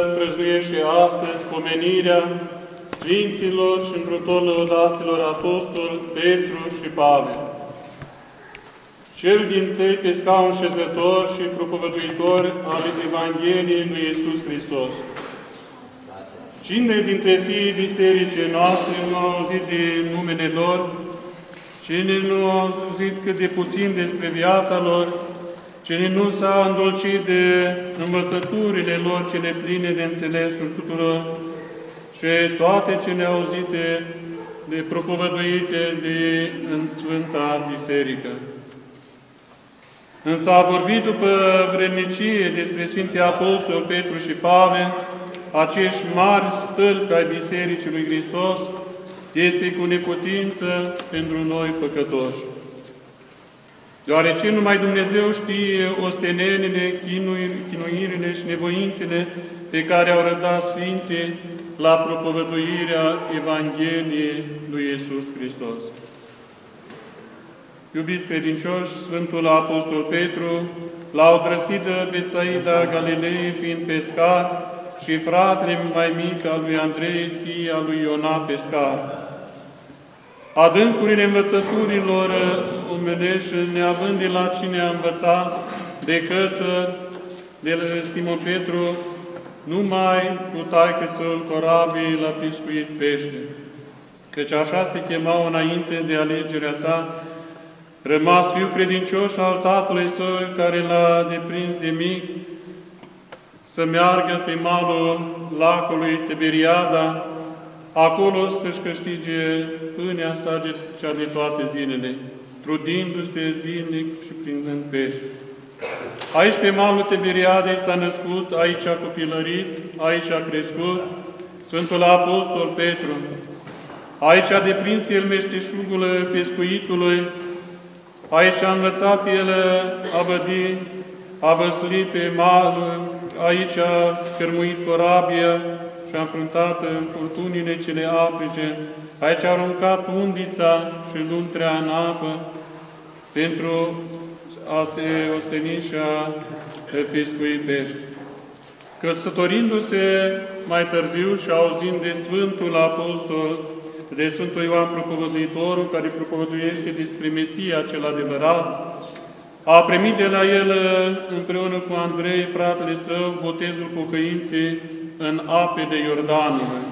prăznuiește astăzi pomenirea Sfinților și întrutor lăudaților Apostol Petru și Pavel. Cel din tăi pe scaun șezător și propovăduitor al Evangheliei lui Iisus Hristos. Cine dintre fiii bisericii noastre nu a auzit de numele lor? Cine nu a auzit cât de puțin despre viața lor? Cine nu s-a îndulcit de învățăturile lor cele pline de înțelesul tuturor și toate cele auzite de propovăduite de în Sfânta Biserică. Însă a vorbit după vrednicie despre Sfinții Apostoli Petru și Pavel, acești mari stâlpi ai Bisericii lui Hristos, este cu neputință pentru noi păcătoși. Deoarece numai Dumnezeu știe ostenelile, chinuirile și nevoințele pe care au răbdat Sfinții la propovăduirea Evangheliei lui Iisus Hristos. Iubiți credincioși, Sfântul Apostol Petru, la o drăschită Betsaida Galilei, fiind pescar, și fratele mai mic al lui Andrei, fii al lui Iona pescar. Adâncurile învățăturilor omenești, neavând de la cine a învățat, decât de Simon Petru, numai cu taică să în corabii la piscuit pește. Căci așa se chemau înainte de alegerea sa, rămas fiu credincios al tatălui său, care l-a deprins de mic, să meargă pe malul lacului Tiberiada, acolo să-și câștige pâinea sa cea de toate zilele, trudindu-se zilnic și prinzând pește. Aici, pe malul Tiberiadei, s-a născut, aici a copilărit, aici a crescut Sfântul Apostol Petru. Aici a deprins el meșteșugul pescuitului, aici a învățat el a bădi, a văsli pe mal, aici a cărmuit corabia și a înfruntat furtunile cele aprice, aici a aruncat undița și luntrea în apă pentru a se osteni și a pescui pești. Căsătorindu-se mai târziu și auzind de Sfântul Apostol, de Sfântul Ioan Propovăduitorul, care propovăduiește despre Mesia cel adevărat, a primit de la el împreună cu Andrei, fratele său, botezul pocăinței în apele Iordanului.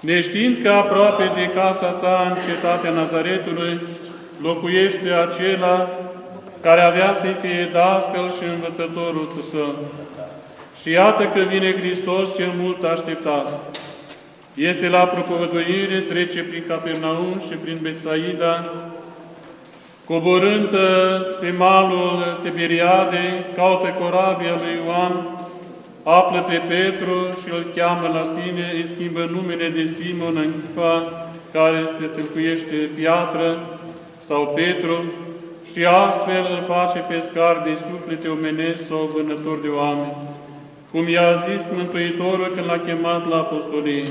Neștiind că aproape de casa sa în cetatea Nazaretului locuiește acela care avea să-i fie dascăl și învățătorul său. Și iată că vine Hristos cel mult așteptat. Este la propovăduire, trece prin Capernaum și prin Betsaida, coborând pe malul Tiberiadei, caută corabia lui Ioan, află pe Petru și îl cheamă la sine, îi schimbă numele de Simon în Chifa, care se tâlcuiește piatră, sau Petru, și astfel îl face pescar de suflete omenesc sau vânător de oameni, cum i-a zis Mântuitorul când l-a chemat la apostolie.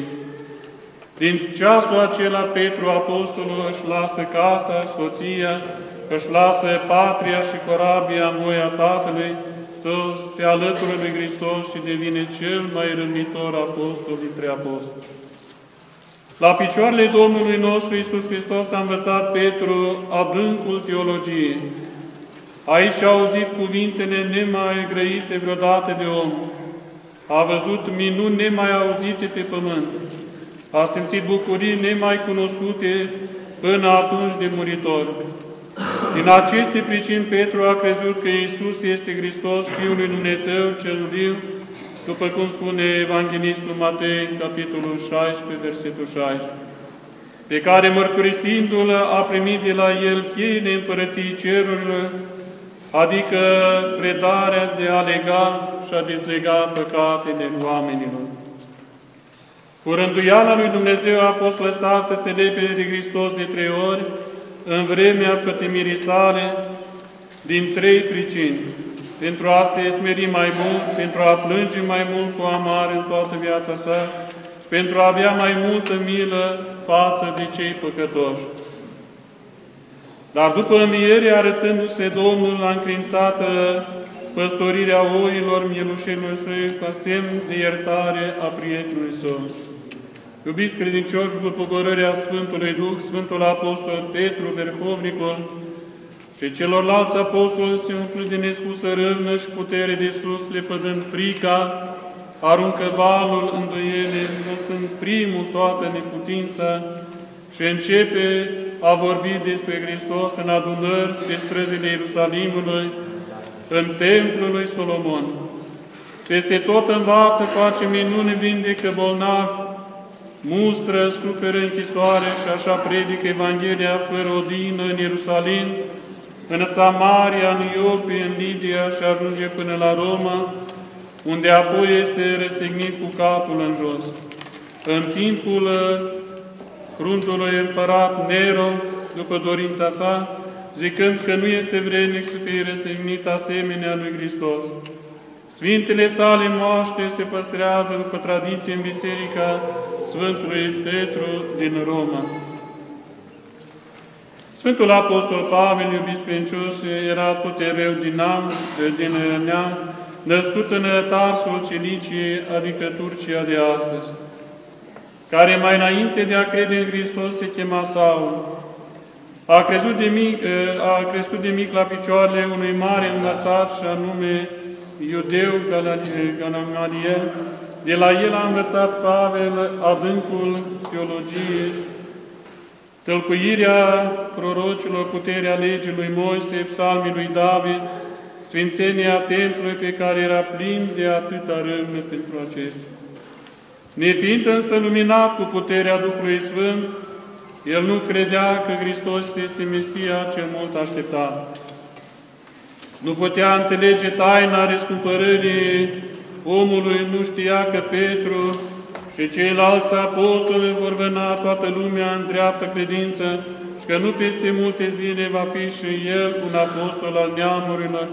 Din ceasul acela, Petru, apostolul, își lasă casa, soția, își lasă patria și corabia în voia Tatălui, să se alătură lui Hristos și devine cel mai rânditor apostol dintre apostoli. La picioarele Domnului nostru Iisus Hristos a învățat Petru adâncul teologiei. Aici a auzit cuvintele nemai grăite vreodată de om. A văzut minuni nemai auzite pe pământ. A simțit bucurii nemai cunoscute până atunci de muritor. Din aceste pricini, Petru a crezut că Iisus este Hristos, Fiul lui Dumnezeu cel viu, după cum spune Evanghelistul Matei, capitolul 16, versetul 16, pe care, mărturisindu-l, a primit de la el cheile împărăției cerurilor, adică predarea de a lega și a dezlega păcatele oamenilor. Cu rânduiala lui Dumnezeu a fost lăsat să se lepede de Hristos de trei ori, în vremea pătimirii sale, din trei pricini pentru a se smeri mai mult, pentru a plânge mai mult cu amar în toată viața sa și pentru a avea mai multă milă față de cei păcătoși. Dar după înviere, arătându-se Domnul la încrințată păstorirea oilor mielușelor săi ca semn de iertare a prietenului său. Iubiți credincioși, după pogorârea Sfântului Duh, Sfântul Apostol Petru, Verhovnicul, și celorlalți apostoli se umplu de nespusă râvnă și putere de sus, lepădând frica, aruncă valul îndoiele, lăsând primul toată neputința și începe a vorbi despre Hristos în adunări pe străzile Ierusalimului, în templul lui Solomon. Peste tot învață, face minune, vindecă bolnavi, mustră, suferă închisoare și așa predică Evanghelia fără odină în Ierusalim, în Samaria, în Iopi, în Lidia și ajunge până la Roma, unde apoi este răstignit cu capul în jos. În timpul fruntului împărat Nero, după dorința sa, zicând că nu este vrednic să fie răstignit asemenea lui Hristos. Sfintele sale moaște se păstrează după tradiție în Biserica Sfântului Petru din Roma. Sfântul Apostol Pavel, iubit credincios, era tot ereu din, am, din neam, născut în Tarsul Cilicii, adică Turcia de astăzi, care mai înainte de a crede în Hristos se chema Saul. A, crezut de mic, a crescut de mic la picioarele unui mare învățat și anume Iudeu Gamaliel. De la el a învățat Pavel adâncul teologiei tălcuirea prorocilor, puterea legii lui Moise, psalmii lui David, sfințenia templului pe care era plin de atâta râvnă pentru acestea. Nefiind însă luminat cu puterea Duhului Sfânt, el nu credea că Hristos este Mesia cel mult așteptat. Nu putea înțelege taina răscumpărării omului, nu știa că Petru și ceilalți apostoli vor vena toată lumea în dreaptă credință și că nu peste multe zile va fi și el un apostol al neamurilor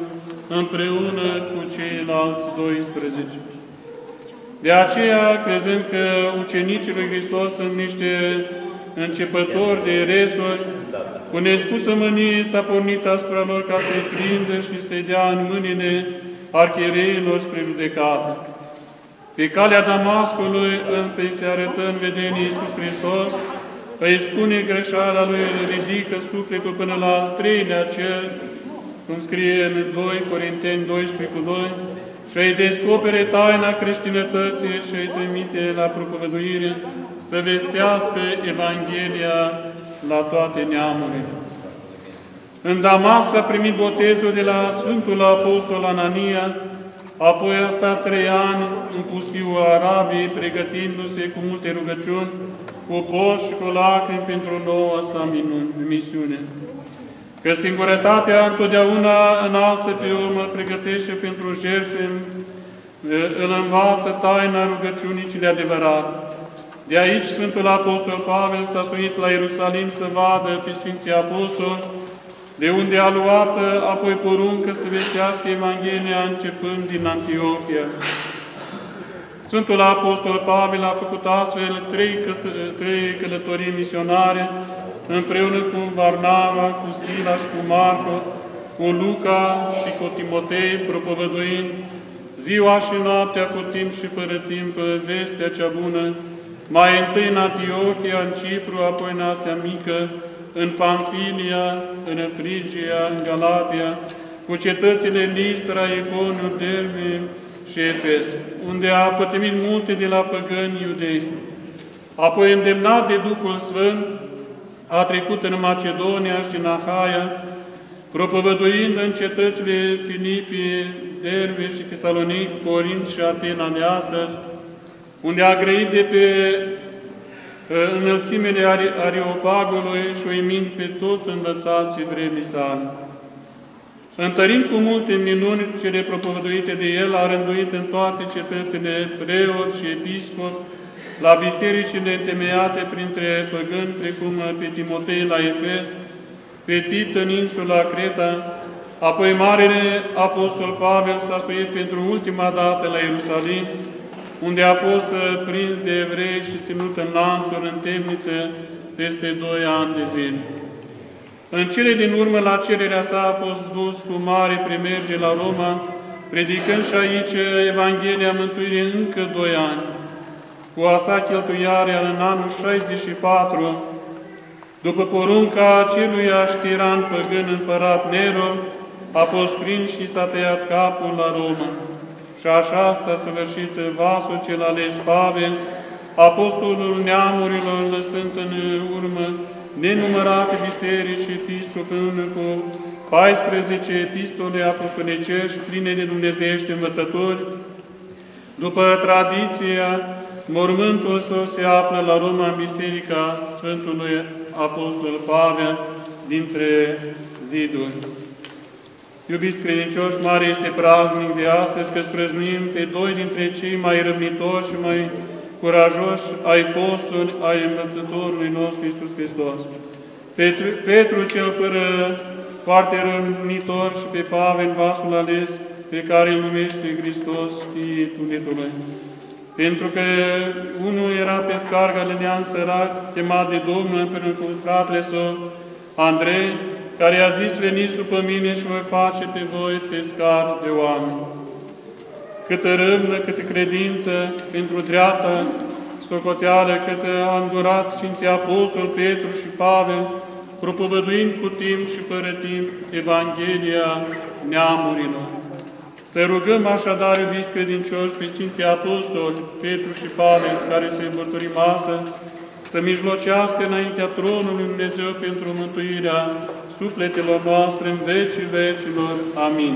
împreună cu ceilalți 12. De aceea, crezând că ucenicii lui Hristos sunt niște începători de resuri, cu nespusă mânie s-a pornit asupra lor ca să-i prindă și să-i dea în mâinile archereilor spre judecată. Pe calea Damascului însă îi se arătă în vedenie Iisus Hristos, îi spune greșeala lui, îl ridică sufletul până la al treilea cer, cum scrie în 2 Corinteni 12 cu 2, și îi descopere taina creștinătății și îi trimite la propovăduire să vestească Evanghelia la toate neamurile. În Damasc a primit botezul de la Sfântul Apostol Anania, Apoi a stat trei ani în pustiul Arabiei, pregătindu-se cu multe rugăciuni, cu post și cu lacrimi pentru noua sa misiune. Că singurătatea întotdeauna înalță pe urmă, pregătește pentru jertfe, îl învață taina rugăciunii cele adevărat. De aici Sfântul Apostol Pavel s-a suit la Ierusalim să vadă pe Sfinții Apostoli, de unde a luat apoi poruncă să vestească Evanghelia începând din Antiohia. Sfântul Apostol Pavel a făcut astfel trei, trei călătorii misionare, împreună cu Varnava, cu Sila și cu Marco, cu Luca și cu Timotei, propovăduind ziua și noaptea cu timp și fără timp vestea cea bună, mai întâi în Antiohia, în Cipru, apoi în Asia Mică, în Pamfilia, în Frigia, în Galatia, cu cetățile Listra, Iconiu, Derbe și Efes, unde a pătimit multe de la păgâni iudei. Apoi, îndemnat de Duhul Sfânt, a trecut în Macedonia și în Ahaia, propovăduind în cetățile Filipii, Derbe și Tesalonic, Corint și Atena de astăzi, unde a grăit de pe înălțimele Areopagului și uimind pe toți învățații vremii sale. Întărind cu multe minuni cele propovăduite de el, a rânduit în toate cetățile preoți și episcopi, la bisericile întemeiate printre păgâni, precum pe Timotei la Efes, pe Tit în insula Creta, apoi Marele Apostol Pavel s-a suit pentru ultima dată la Ierusalim, unde a fost uh, prins de evrei și ținut în lanțuri în temniță peste doi ani de zile. În cele din urmă, la cererea sa, a fost dus cu mare primerge la Roma, predicând și aici Evanghelia Mântuirii încă doi ani, cu a sa cheltuiare în anul 64, după porunca aceluiași tiran păgân împărat Nero, a fost prins și s-a tăiat capul la Roma. Și așa s-a săvârșit vasul cel ales Pavel, apostolul neamurilor, lăsând în urmă nenumărate biserici și epistole cu 14 epistole apostolicești pline de dumnezeiești învățători. După tradiția, mormântul său se află la Roma în Biserica Sfântului Apostol Pavel dintre ziduri. Iubiți credincioși, mare este praznic de astăzi că sprăznuim pe doi dintre cei mai răbnitori și mai curajoși ai posturi ai învățătorului nostru Iisus Hristos. Petru, Petru cel fără foarte răbnitor și pe Pavel vasul ales, pe care îl numește Hristos, Fiii Tunitului. Pentru că unul era pe scarga de neam sărac, chemat de Domnul împreună cu fratele său, Andrei, care a zis, veniți după mine și voi face pe voi pescar de oameni. Câtă râvnă, câtă credință pentru dreapta socoteală, câtă a îndurat Sfinții Apostol Petru și Pavel, propovăduind cu timp și fără timp Evanghelia neamurilor. Să rugăm așadar, iubiți credincioși, pe Sfinții Apostoli, Petru și Pavel, care se îmbături masă, să mijlocească înaintea tronului Dumnezeu pentru mântuirea sufletelor noastre în vecii vecilor. Amin.